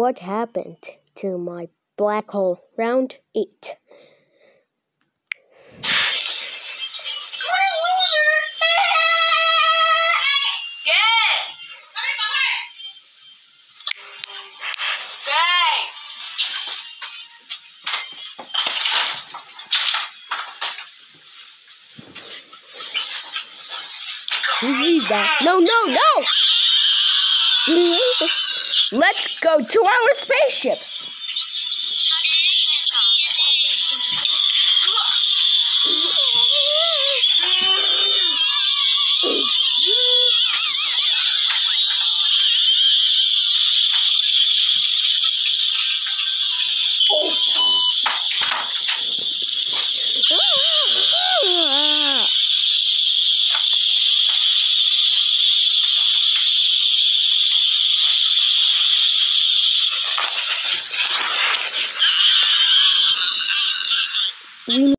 What happened to my black hole? Round 8. Who is that? No, no, no! Let's go to our spaceship! Winnie